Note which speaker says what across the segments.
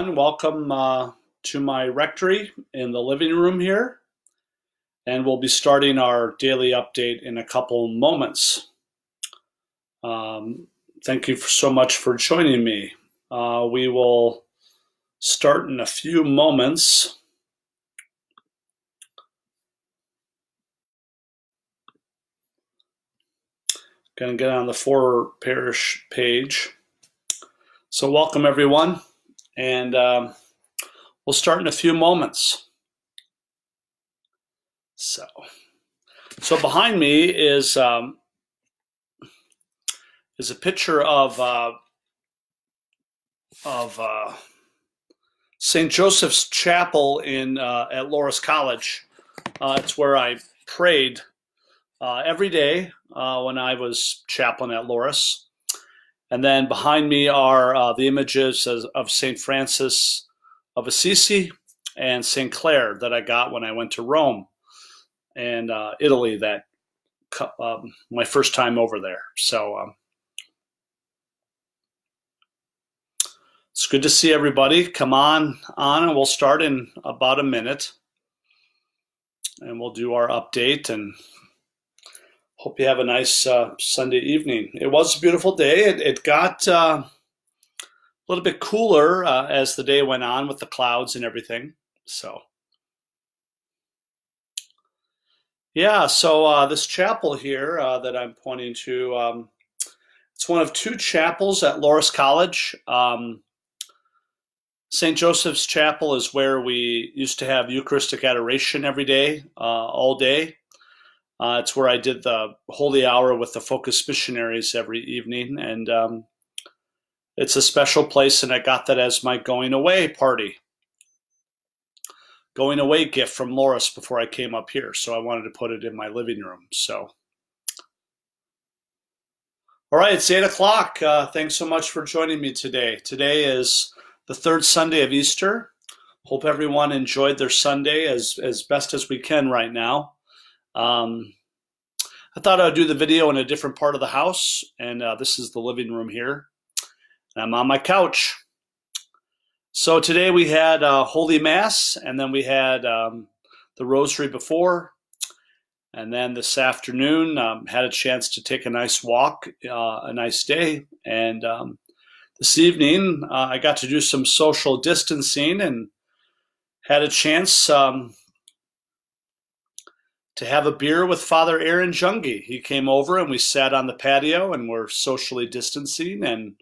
Speaker 1: Welcome uh, to my rectory in the living room here. And we'll be starting our daily update in a couple moments. Um, thank you so much for joining me. Uh, we will start in a few moments. Going to get on the Four Parish page. So, welcome everyone, and um, we'll start in a few moments. So, so behind me is um, is a picture of uh, of uh, St. Joseph's Chapel in uh, at Loras College. Uh, it's where I prayed uh, every day uh, when I was chaplain at Loras. And then behind me are uh, the images of St. Francis of Assisi and St. Clare that I got when I went to Rome and uh, Italy that um, my first time over there. So um, it's good to see everybody. Come on on and we'll start in about a minute and we'll do our update and hope you have a nice uh, Sunday evening. It was a beautiful day. It, it got uh, a little bit cooler uh, as the day went on with the clouds and everything. So, yeah, so uh, this chapel here uh, that I'm pointing to, um, it's one of two chapels at Loras College. Um, St. Joseph's Chapel is where we used to have Eucharistic adoration every day, uh, all day. Uh, it's where I did the holy hour with the Focus missionaries every evening, and um, it's a special place. And I got that as my going away party, going away gift from Loras before I came up here. So I wanted to put it in my living room. So, all right, it's eight o'clock. Uh, thanks so much for joining me today. Today is the third Sunday of Easter. Hope everyone enjoyed their Sunday as as best as we can right now. Um, I thought I'd do the video in a different part of the house, and uh, this is the living room here. I'm on my couch. So today we had uh, Holy Mass, and then we had um, the Rosary before, and then this afternoon um, had a chance to take a nice walk, uh, a nice day, and um, this evening uh, I got to do some social distancing and had a chance um, to have a beer with Father Aaron Jungi. He came over and we sat on the patio and we're socially distancing and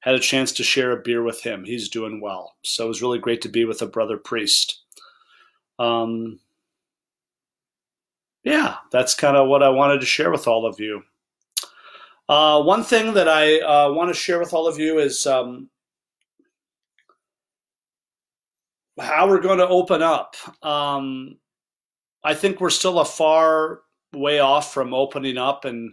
Speaker 1: had a chance to share a beer with him. He's doing well. So it was really great to be with a brother priest. Um, yeah, that's kind of what I wanted to share with all of you. Uh, one thing that I uh, want to share with all of you is um, how we're going to open up. Um, I think we're still a far way off from opening up and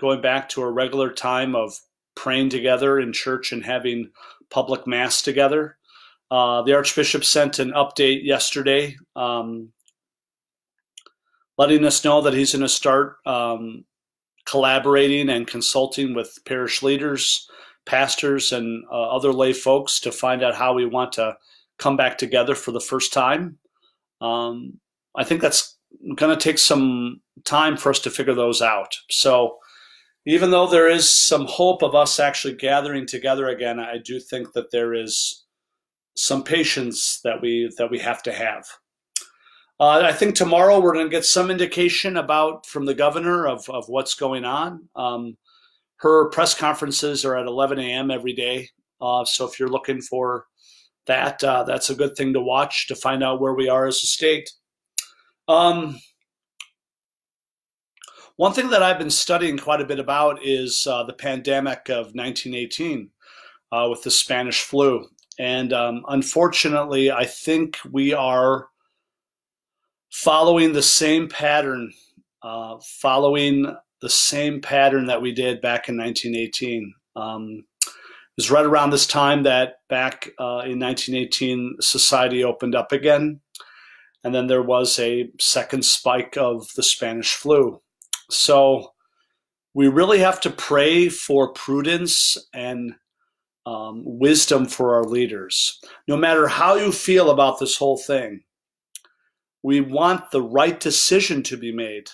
Speaker 1: going back to a regular time of praying together in church and having public mass together. Uh, the Archbishop sent an update yesterday um, letting us know that he's going to start um, collaborating and consulting with parish leaders, pastors, and uh, other lay folks to find out how we want to come back together for the first time. Um, I think that's going to take some time for us to figure those out. So, even though there is some hope of us actually gathering together again, I do think that there is some patience that we that we have to have. Uh, I think tomorrow we're going to get some indication about from the governor of, of what's going on. Um, her press conferences are at 11 a.m. every day, uh, so if you're looking for that, uh, that's a good thing to watch to find out where we are as a state. Um, one thing that I've been studying quite a bit about is uh, the pandemic of 1918 uh, with the Spanish flu. And um, unfortunately, I think we are following the same pattern, uh, following the same pattern that we did back in 1918. Um, it was right around this time that back uh, in 1918, society opened up again. And then there was a second spike of the Spanish flu. So we really have to pray for prudence and um, wisdom for our leaders. No matter how you feel about this whole thing, we want the right decision to be made.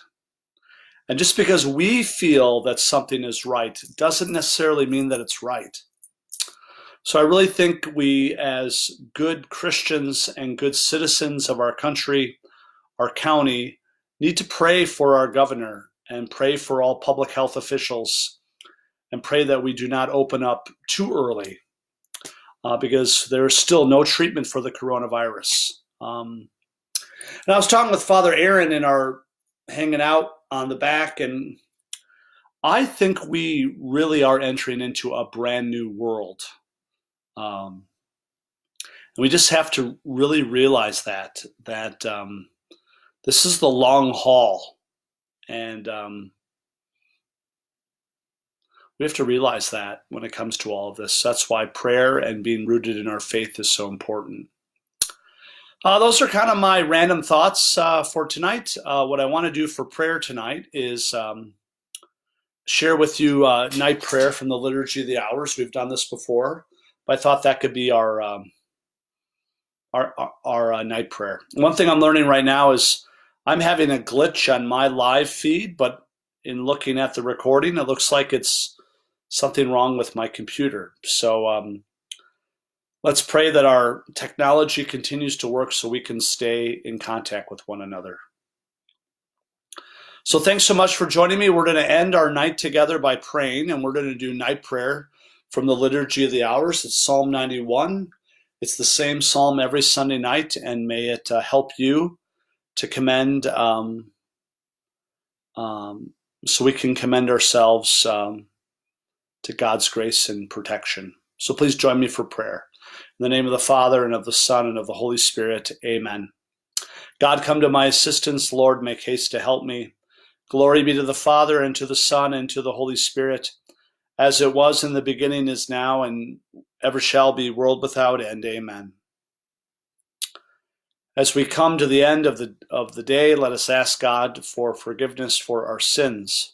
Speaker 1: And just because we feel that something is right doesn't necessarily mean that it's right. So I really think we, as good Christians and good citizens of our country, our county, need to pray for our governor and pray for all public health officials and pray that we do not open up too early uh, because there is still no treatment for the coronavirus. Um, and I was talking with Father Aaron in our hanging out on the back, and I think we really are entering into a brand new world. Um, and we just have to really realize that that um, this is the long haul, and um, we have to realize that when it comes to all of this. That's why prayer and being rooted in our faith is so important. Uh, those are kind of my random thoughts uh, for tonight. Uh, what I want to do for prayer tonight is um, share with you uh, night prayer from the Liturgy of the Hours. We've done this before, but I thought that could be our um, our, our, our uh, night prayer. One thing I'm learning right now is I'm having a glitch on my live feed, but in looking at the recording, it looks like it's something wrong with my computer. So um, Let's pray that our technology continues to work so we can stay in contact with one another. So, thanks so much for joining me. We're going to end our night together by praying, and we're going to do night prayer from the Liturgy of the Hours. It's Psalm 91. It's the same psalm every Sunday night, and may it uh, help you to commend, um, um, so we can commend ourselves um, to God's grace and protection. So, please join me for prayer. In the name of the Father, and of the Son, and of the Holy Spirit. Amen. God, come to my assistance. Lord, make haste to help me. Glory be to the Father, and to the Son, and to the Holy Spirit, as it was in the beginning, is now, and ever shall be, world without end. Amen. As we come to the end of the, of the day, let us ask God for forgiveness for our sins.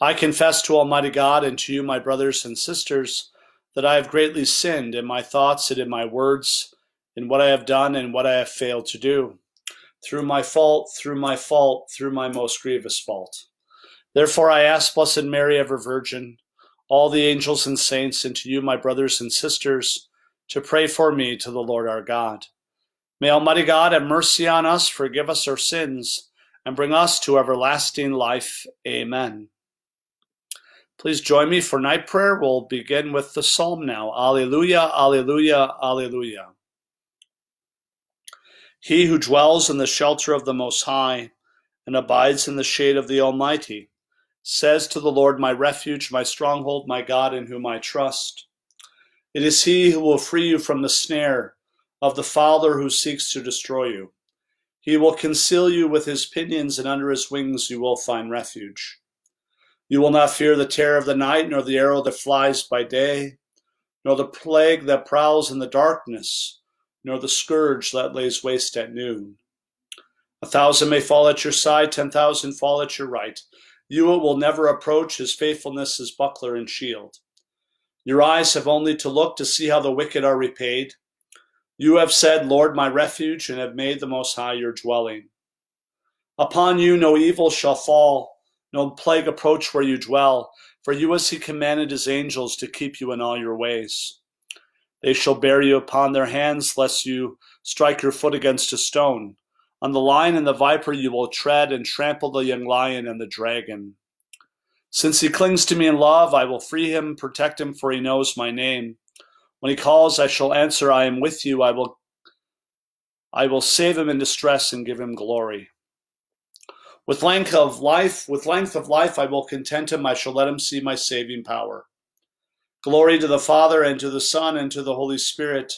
Speaker 1: I confess to Almighty God and to you, my brothers and sisters, that I have greatly sinned in my thoughts and in my words, in what I have done and what I have failed to do, through my fault, through my fault, through my most grievous fault. Therefore I ask Blessed Mary, ever Virgin, all the angels and saints, and to you, my brothers and sisters, to pray for me to the Lord our God. May Almighty God have mercy on us, forgive us our sins, and bring us to everlasting life. Amen. Please join me for night prayer. We'll begin with the psalm now. Alleluia, alleluia, alleluia. He who dwells in the shelter of the Most High and abides in the shade of the Almighty says to the Lord, My refuge, my stronghold, my God in whom I trust. It is he who will free you from the snare of the fowler who seeks to destroy you. He will conceal you with his pinions, and under his wings you will find refuge. You will not fear the terror of the night, nor the arrow that flies by day, nor the plague that prowls in the darkness, nor the scourge that lays waste at noon. A thousand may fall at your side, ten thousand fall at your right. You it will never approach, his faithfulness is buckler and shield. Your eyes have only to look to see how the wicked are repaid. You have said, Lord, my refuge, and have made the Most High your dwelling. Upon you no evil shall fall no plague approach where you dwell, for you has he commanded his angels to keep you in all your ways. They shall bear you upon their hands, lest you strike your foot against a stone. On the lion and the viper you will tread, and trample the young lion and the dragon. Since he clings to me in love, I will free him, protect him, for he knows my name. When he calls, I shall answer, I am with you. I will I will save him in distress and give him glory. With length of life, with length of life I will content him, I shall let him see my saving power. Glory to the Father, and to the Son, and to the Holy Spirit,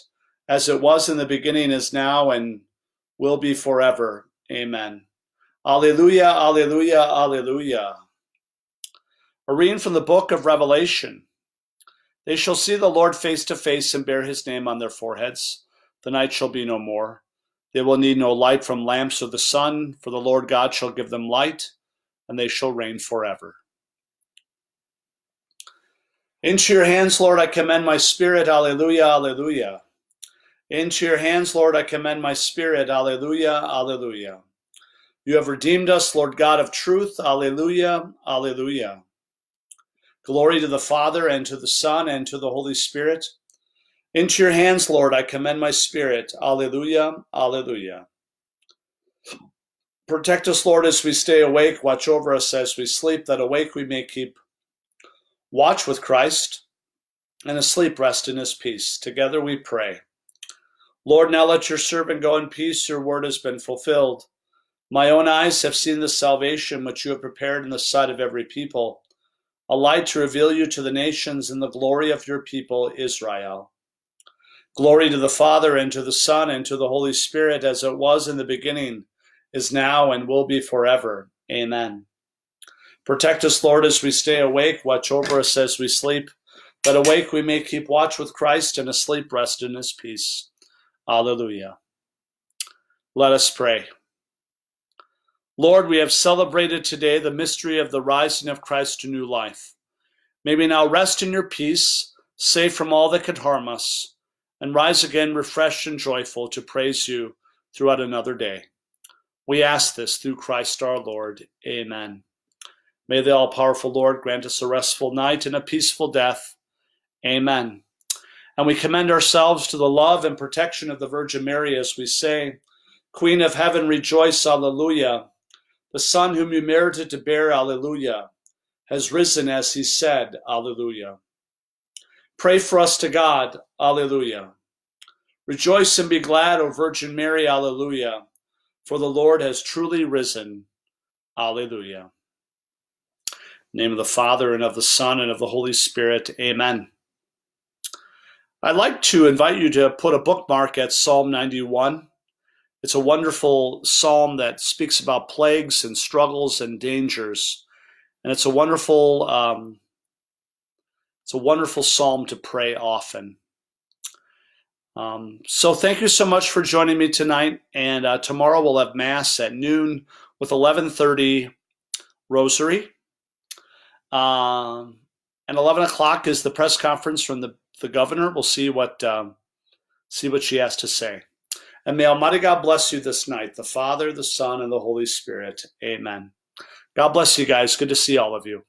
Speaker 1: as it was in the beginning, is now, and will be forever. Amen. Alleluia, alleluia, alleluia. A reading from the book of Revelation. They shall see the Lord face to face and bear his name on their foreheads. The night shall be no more. They will need no light from lamps or the sun, for the Lord God shall give them light, and they shall reign forever. Into your hands, Lord, I commend my spirit. Alleluia, alleluia. Into your hands, Lord, I commend my spirit. Alleluia, alleluia. You have redeemed us, Lord God of truth. Alleluia, alleluia. Glory to the Father, and to the Son, and to the Holy Spirit. Into your hands, Lord, I commend my spirit. Alleluia, alleluia. Protect us, Lord, as we stay awake. Watch over us as we sleep, that awake we may keep Watch with Christ, and asleep rest in his peace. Together we pray. Lord, now let your servant go in peace. Your word has been fulfilled. My own eyes have seen the salvation which you have prepared in the sight of every people, a light to reveal you to the nations and the glory of your people, Israel. Glory to the Father, and to the Son, and to the Holy Spirit, as it was in the beginning, is now, and will be forever. Amen. Protect us, Lord, as we stay awake. Watch over us as we sleep. That awake we may keep watch with Christ and asleep rest in his peace. Alleluia. Let us pray. Lord, we have celebrated today the mystery of the rising of Christ to new life. May we now rest in your peace, safe from all that could harm us, and rise again refreshed and joyful to praise you throughout another day. We ask this through Christ our Lord. Amen. May the all powerful Lord grant us a restful night and a peaceful death. Amen. And we commend ourselves to the love and protection of the Virgin Mary as we say, Queen of heaven, rejoice, alleluia. The Son whom you merited to bear, alleluia, has risen as he said, alleluia. Pray for us to God, alleluia. Rejoice and be glad, O Virgin Mary, alleluia, for the Lord has truly risen, alleluia name of the Father and of the Son and of the Holy Spirit. Amen. I'd like to invite you to put a bookmark at Psalm 91. It's a wonderful psalm that speaks about plagues and struggles and dangers, and it's a wonderful, um, it's a wonderful psalm to pray often. Um, so thank you so much for joining me tonight, and uh, tomorrow we'll have mass at noon with 11:30 Rosary. Um, and 11 o'clock is the press conference from the, the governor. We'll see what um, see what she has to say. And may Almighty God bless you this night, the Father, the Son, and the Holy Spirit. Amen. God bless you guys. Good to see all of you.